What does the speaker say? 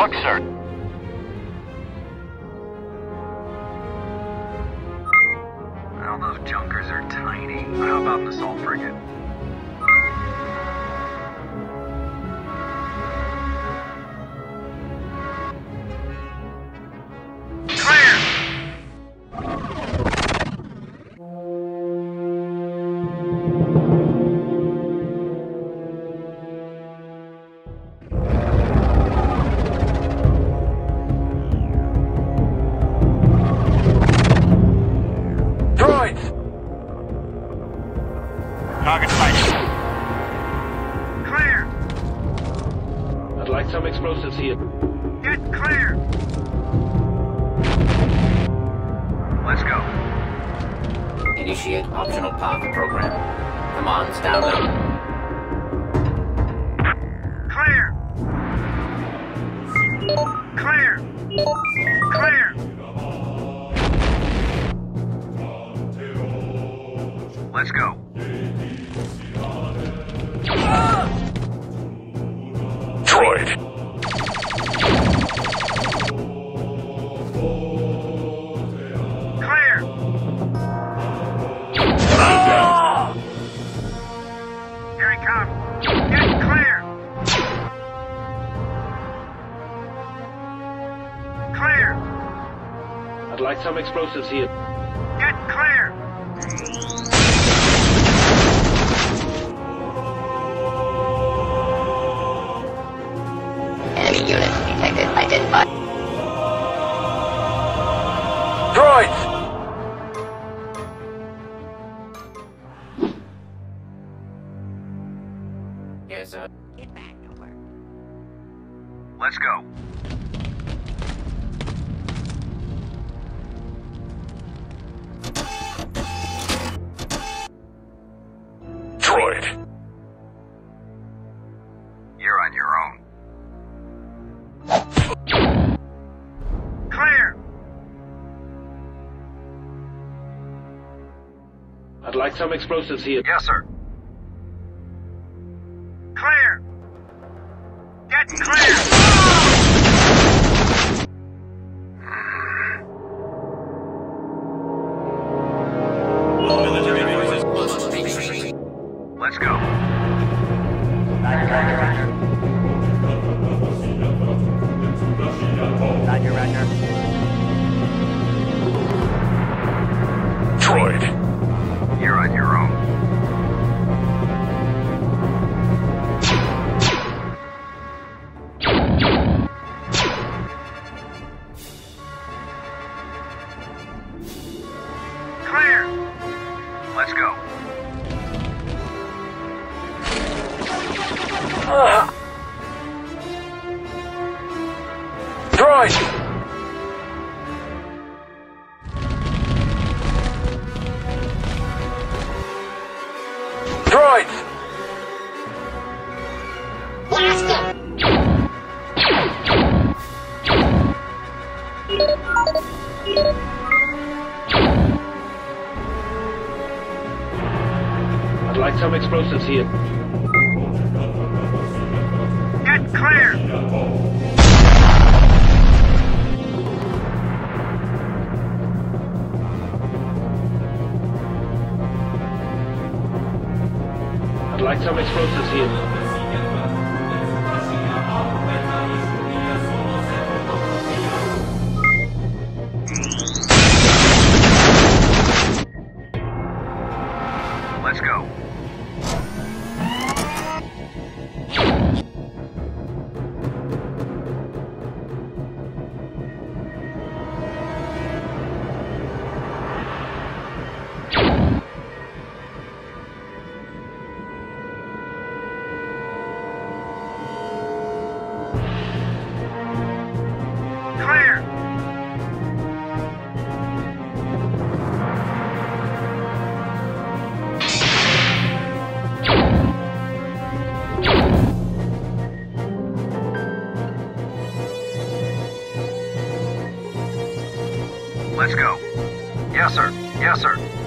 Look, sir. Well, those junkers are tiny. How about an assault frigate? Target sighted. Clear! I'd like some explosives here. Get clear! Let's go. Initiate optional path program. Commands download. Clear! Clear! Clear! Let's go. I'd like some explosives here. Get clear! Enemy unit detected. Identified. Droids! Yes, sir. Let's go. I'd like some explosives here. Yes, sir. Clear! Get clear! Let's go. Roger, Let's go. Ah. Droid. Droids. Like some explosives here. Get clear! I'd like some explosives here. Let's go. Yes, sir. Yes, sir.